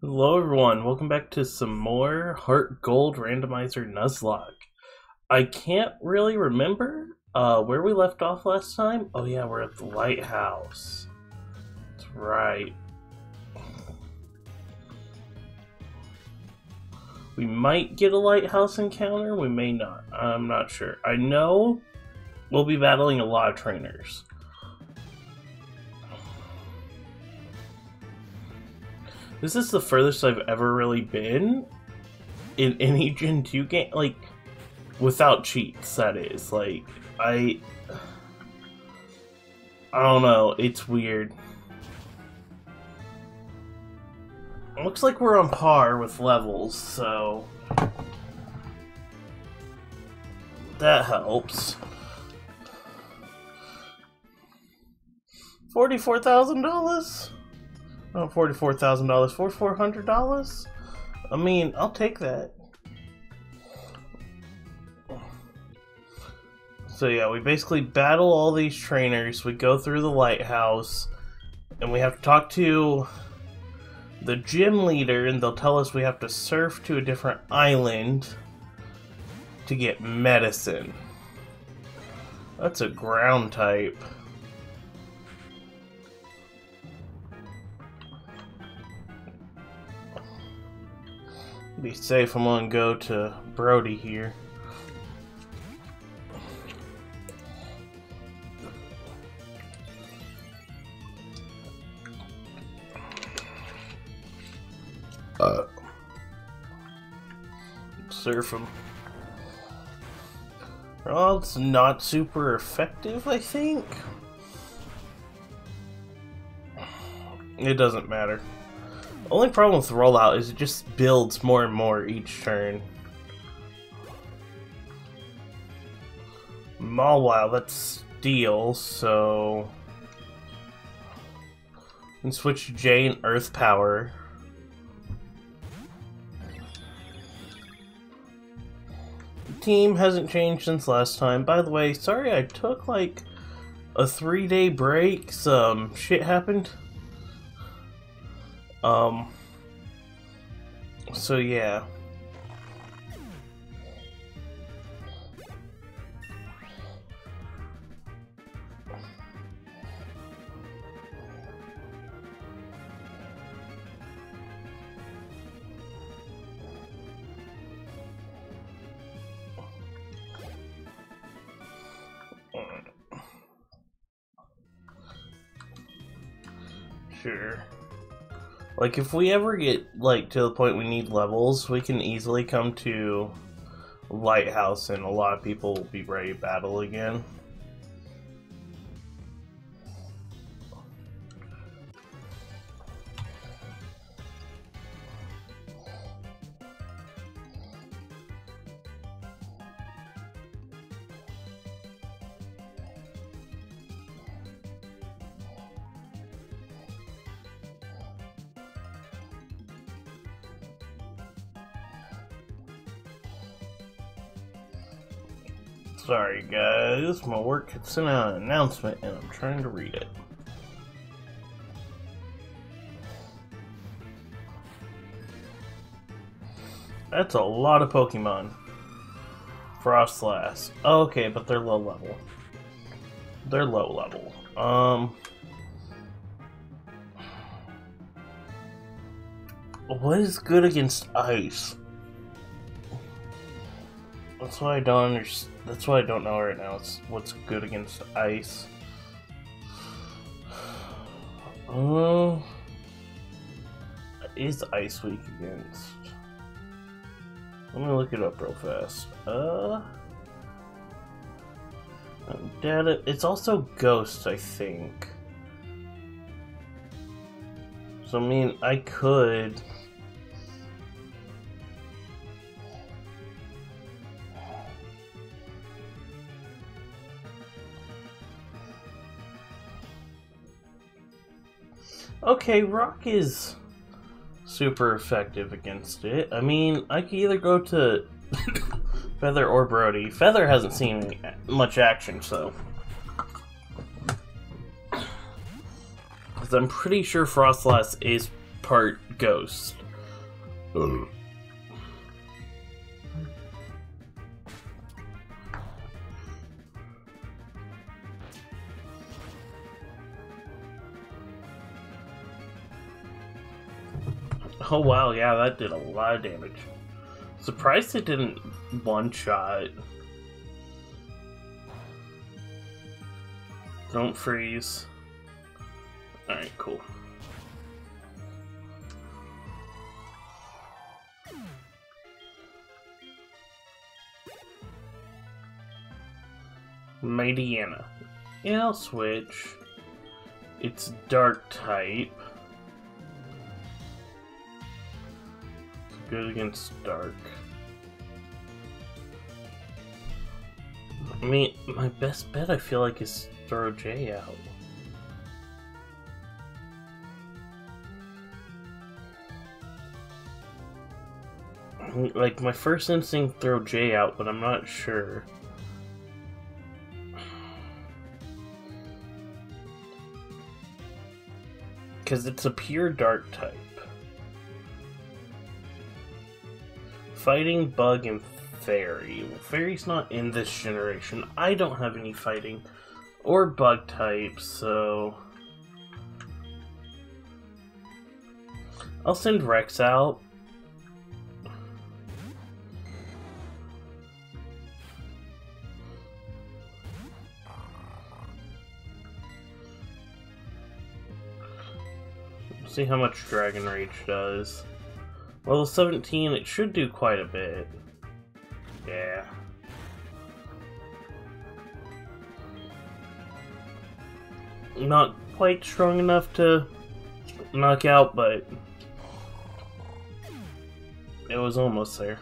Hello everyone, welcome back to some more Heart Gold Randomizer Nuzlocke. I can't really remember uh, where we left off last time. Oh yeah, we're at the lighthouse. That's right. We might get a lighthouse encounter, we may not. I'm not sure. I know we'll be battling a lot of trainers. This is the furthest I've ever really been in any Gen 2 game. Like, without cheats, that is. Like, I. I don't know. It's weird. Looks like we're on par with levels, so. That helps. $44,000? Oh, forty-four thousand dollars for four hundred dollars. I mean, I'll take that. So yeah, we basically battle all these trainers. We go through the lighthouse, and we have to talk to the gym leader, and they'll tell us we have to surf to a different island to get medicine. That's a ground type. Be safe, I'm gonna go to Brody here. Uh, surf him. Well, it's not super effective, I think. It doesn't matter. Only problem with rollout is it just builds more and more each turn. Mawile, that's steel, so... And switch Jane Earth Power. The team hasn't changed since last time. By the way, sorry I took like a three day break. Some shit happened. Um, so yeah. Like, if we ever get, like, to the point we need levels, we can easily come to Lighthouse and a lot of people will be ready to battle again. Sorry guys, my work had sent out an announcement and I'm trying to read it. That's a lot of Pokemon. Froslass. Oh, okay, but they're low level. They're low level. Um... What is good against ice? That's why I don't understand. That's why I don't know right now. It's what's good against ice. Uh, is ice weak against? Let me look it up real fast. Uh, data. It's also ghost, I think. So I mean, I could. Okay, rock is super effective against it. I mean, I could either go to Feather or Brody. Feather hasn't seen much action, so. Because I'm pretty sure Froslass is part ghost. Hmm. Oh wow, yeah, that did a lot of damage. Surprised it didn't one shot. Don't freeze. Alright, cool. Mightyena. Yeah, I'll switch. It's dark type. Good against dark. I mean, my best bet I feel like is throw Jay out. Like, my first instinct throw Jay out, but I'm not sure. Because it's a pure dark type. Fighting, bug, and fairy. Fairy's not in this generation. I don't have any fighting or bug types, so... I'll send Rex out. See how much Dragon Rage does. Level 17, it should do quite a bit. Yeah. Not quite strong enough to knock out, but it was almost there.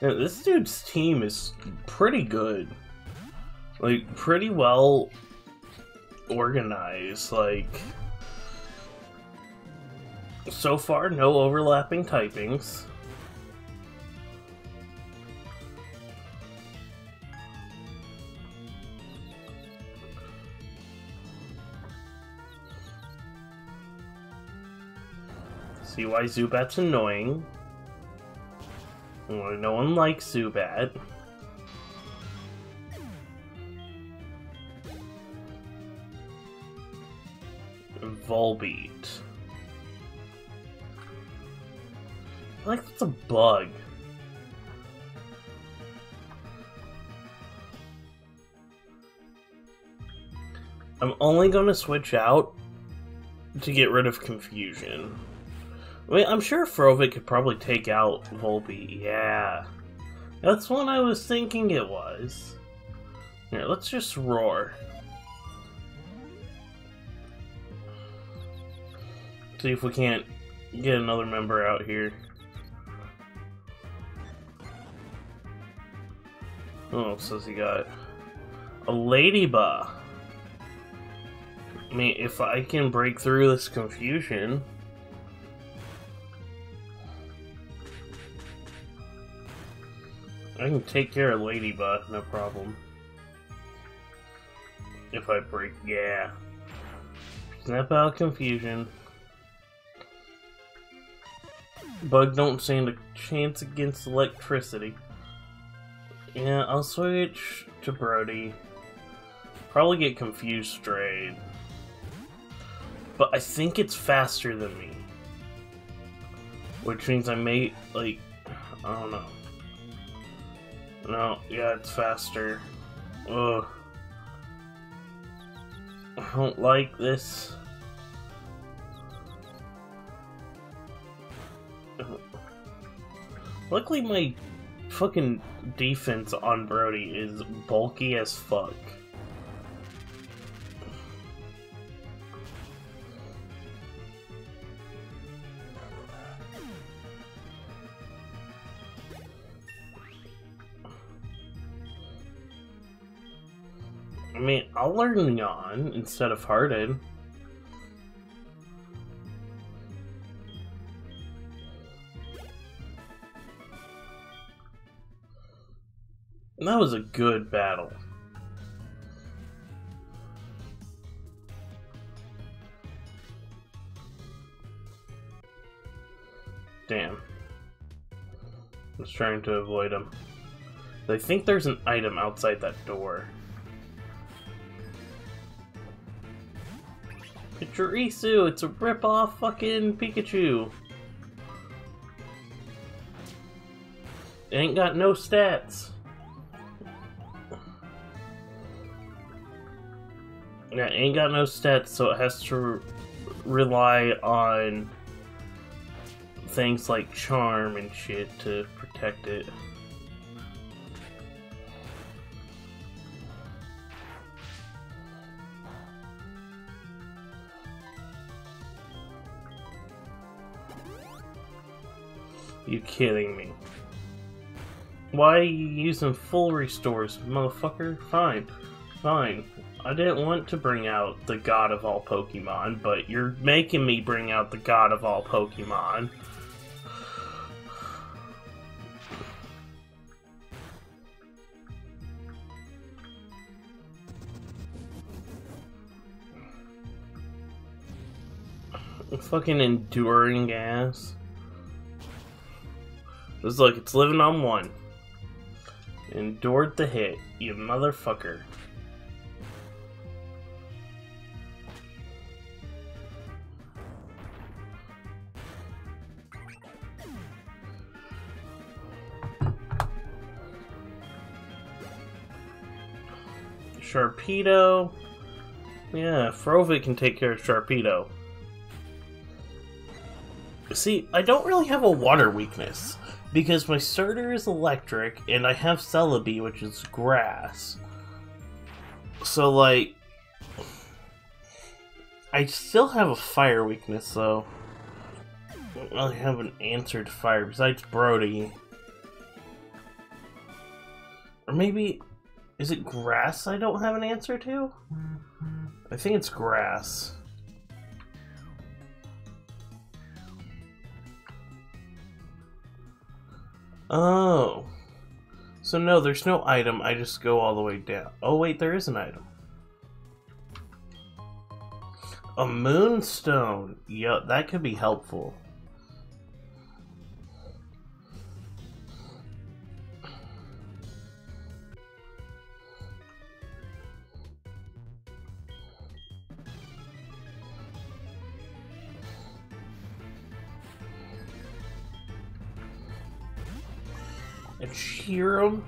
Yeah, this dude's team is pretty good. Like, pretty well organized. Like, so far, no overlapping typings. See why Zubat's annoying. No one likes Zubat. Volbeat. Like that's a bug. I'm only to switch out to get rid of confusion. I mean, I'm sure Frovick could probably take out Volbeat. Yeah. That's what I was thinking it was. Here, let's just roar. See if we can't get another member out here. Oh, says he got a ladybug. I mean, if I can break through this confusion... I can take care of Ladybug, no problem. If I break, yeah. Snap out confusion. Bug don't stand a chance against electricity. Yeah, I'll switch to Brody. Probably get confused straight. But I think it's faster than me. Which means I may, like, I don't know. No, yeah, it's faster. Ugh. I don't like this. Luckily, my fucking defense on Brody is bulky as fuck. I mean, I'll learn Yawn instead of Hearted. That was a good battle. Damn. I was trying to avoid him. I think there's an item outside that door. Pachirisu, it's a rip-off fucking Pikachu. It ain't got no stats. Yeah, ain't got no stats, so it has to re rely on things like charm and shit to protect it. You kidding me? Why are you using full restores, motherfucker? Fine. Fine. I didn't want to bring out the god of all Pokemon, but you're making me bring out the god of all Pokemon. Fucking enduring ass. It's like it's living on one. Endured the hit, you motherfucker. Sharpedo. Yeah, Frovic can take care of Sharpedo. See, I don't really have a water weakness because my starter is electric and I have Celebi, which is grass. So, like, I still have a fire weakness, though. I have an answer to fire besides Brody. Or maybe, is it grass I don't have an answer to? I think it's grass. Oh. So no, there's no item, I just go all the way down. Oh wait, there is an item. A moonstone! Yeah, that could be helpful. Cheer them.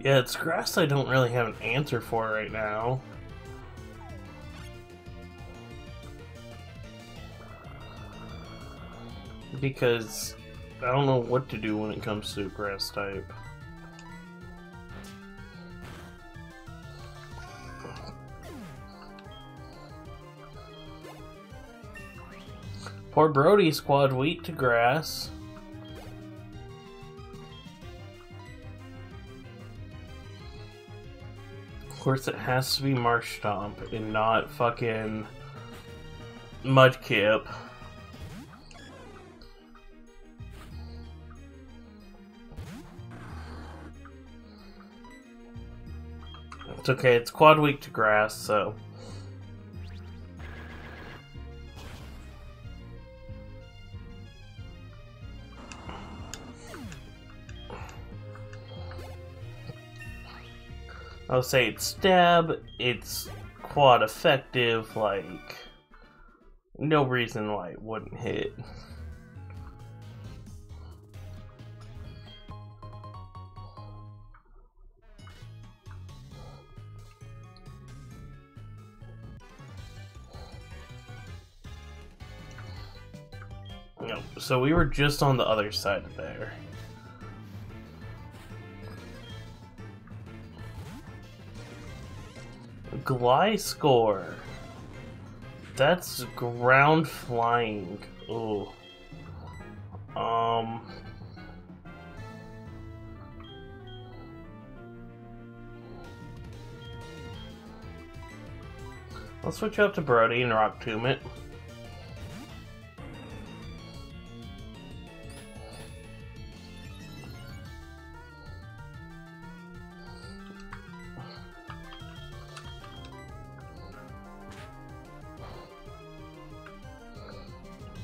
Yeah, it's grass I don't really have an answer for right now. Because I don't know what to do when it comes to grass type. Poor Brody's quad weak to grass. Of course, it has to be Marshtomp and not fucking Mudkip. It's okay, it's quad weak to grass, so. I'll say it's stab, it's quad effective, like, no reason why it wouldn't hit. So we were just on the other side of there. Gliscor. That's ground flying. Oh. Um. Let's switch out to Brody and Rock Tomb it.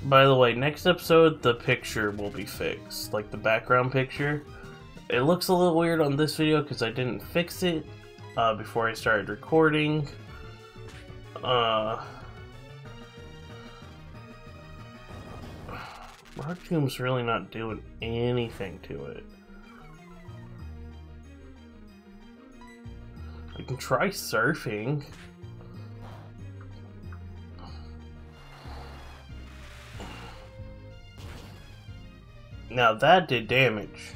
By the way, next episode, the picture will be fixed. Like the background picture. It looks a little weird on this video because I didn't fix it uh, before I started recording. Uh, really not doing anything to it. I can try surfing. Now that did damage.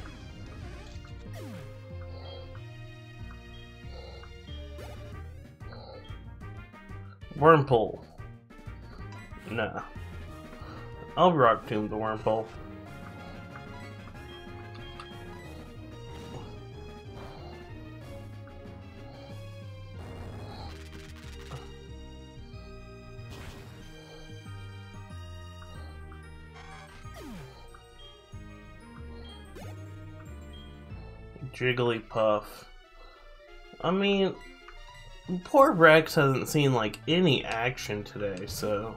Wurmple. Nah. I'll rock tomb the Wurmple. Jigglypuff. I mean, poor Rex hasn't seen like any action today, so.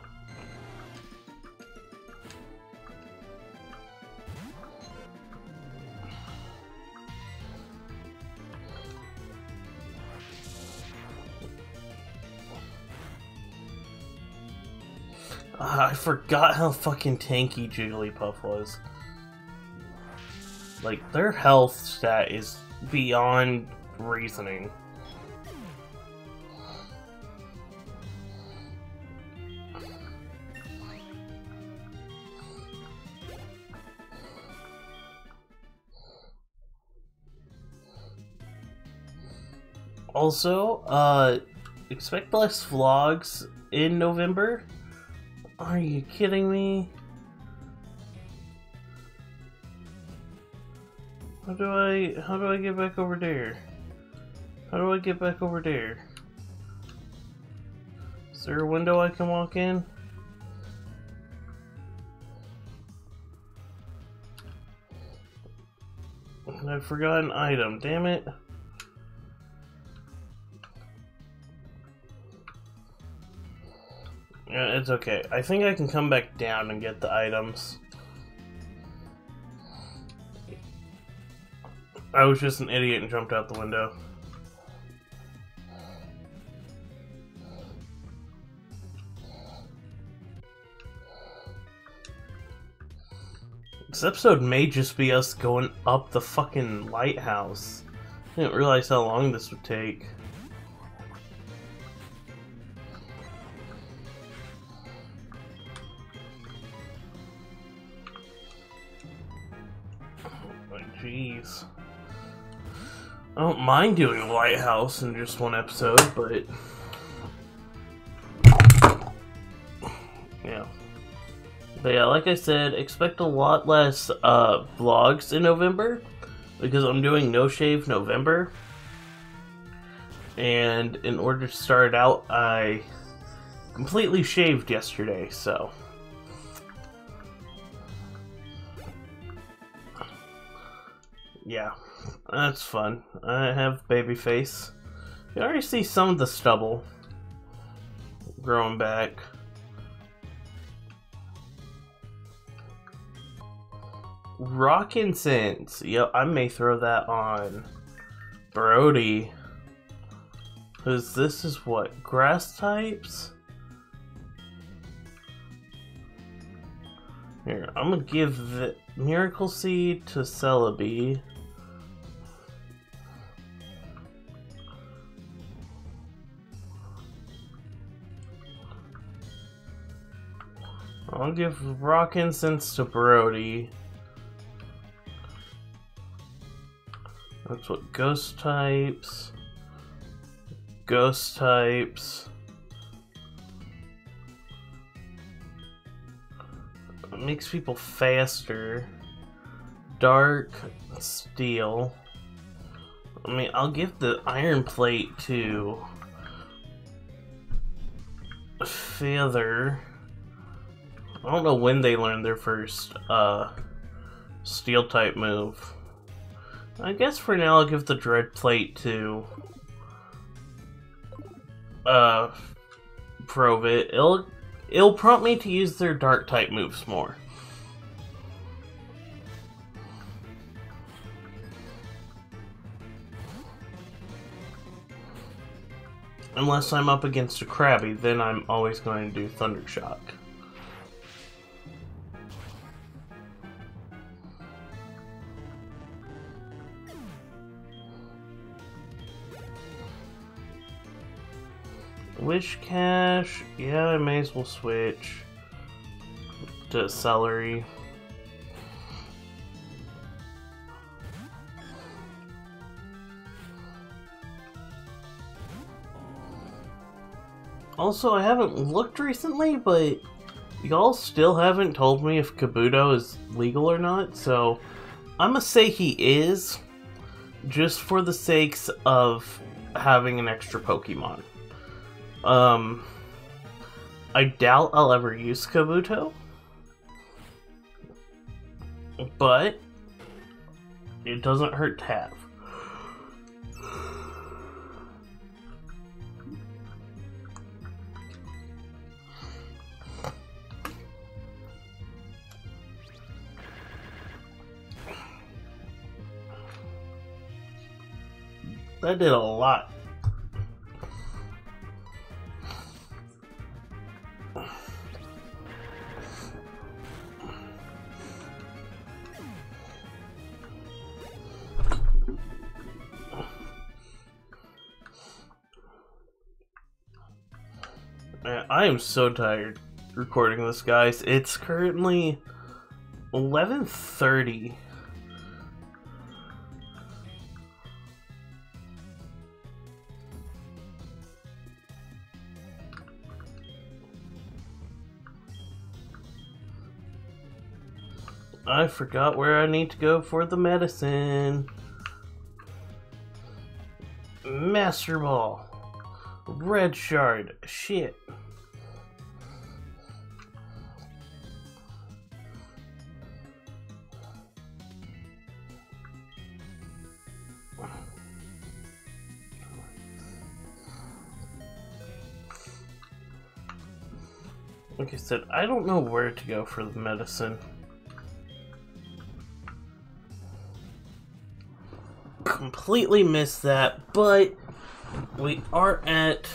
Uh, I forgot how fucking tanky Jigglypuff was. Like, their health stat is beyond reasoning. Also, uh, expect less vlogs in November. Are you kidding me? Do I, how do I get back over there? How do I get back over there? Is there a window I can walk in? I forgot an item, damn it. Yeah, it's okay. I think I can come back down and get the items. I was just an idiot and jumped out the window. This episode may just be us going up the fucking lighthouse. I didn't realize how long this would take. Don't mind doing a lighthouse in just one episode, but yeah. But yeah, like I said, expect a lot less uh, vlogs in November because I'm doing No Shave November. And in order to start out, I completely shaved yesterday, so. Yeah. That's fun. I have baby face. You already see some of the stubble growing back. Rock incense. Yep, I may throw that on Brody. Because this is what? Grass types? Here, I'm gonna give the Miracle Seed to Celebi. I'll give rock incense to Brody. That's what ghost types. Ghost types. It makes people faster. Dark steel. I mean, I'll give the iron plate to Feather. I don't know when they learned their first uh, steel type move. I guess for now I'll give the Dread Plate to uh, Provit. It'll, it'll prompt me to use their Dark type moves more. Unless I'm up against a Krabby, then I'm always going to do Thunder Shock. Whiscash, yeah, I may as well switch to Celebi. Also, I haven't looked recently, but y'all still haven't told me if Kabuto is legal or not, so I'm gonna say he is, just for the sakes of having an extra Pokemon. Um, I doubt I'll ever use Kabuto, but it doesn't hurt to have. That did a lot. Man, I am so tired recording this, guys. It's currently 11:30 I forgot where I need to go for the medicine. Master Ball. Red Shard. Shit. Like I said, I don't know where to go for the medicine. completely missed that, but we are at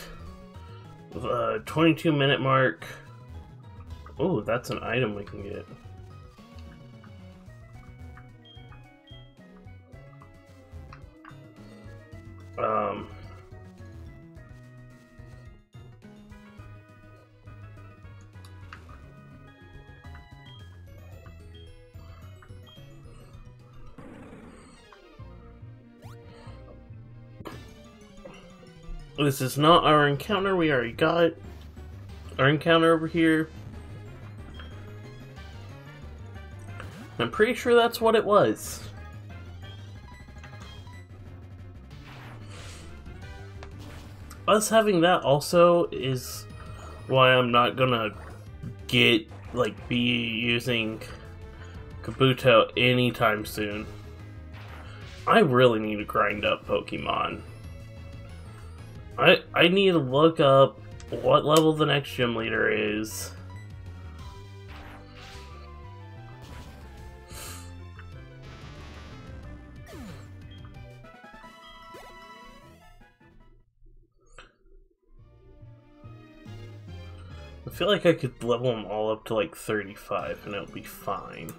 the 22 minute mark. Oh, that's an item we can get. This is not our encounter. We already got our encounter over here. I'm pretty sure that's what it was. Us having that also is why I'm not gonna get, like, be using Kabuto anytime soon. I really need to grind up Pokemon. I I need to look up what level the next gym leader is. I feel like I could level them all up to like 35 and it'll be fine.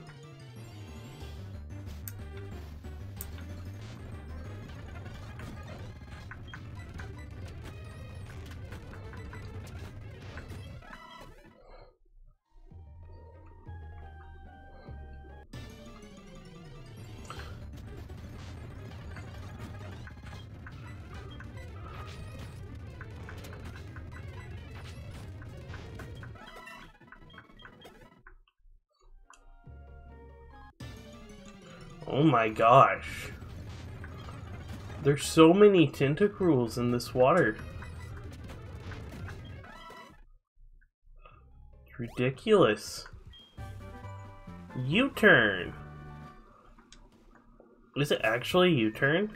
Oh my gosh. There's so many tentacruels in this water. Ridiculous. U-turn. Is it actually U-turn?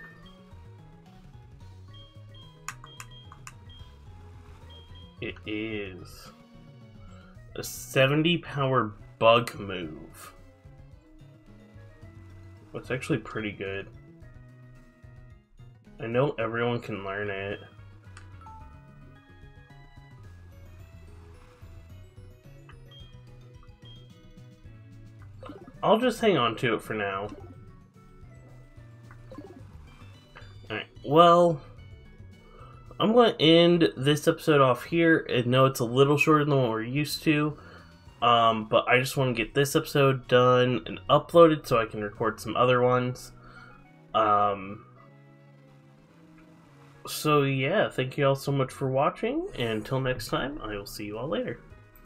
It is. A 70 power bug move. It's actually pretty good. I know everyone can learn it. I'll just hang on to it for now. Alright, well, I'm going to end this episode off here. I know it's a little shorter than what we're used to, um, but I just want to get this episode done and uploaded so I can record some other ones. Um, so yeah, thank you all so much for watching, and until next time, I will see you all later.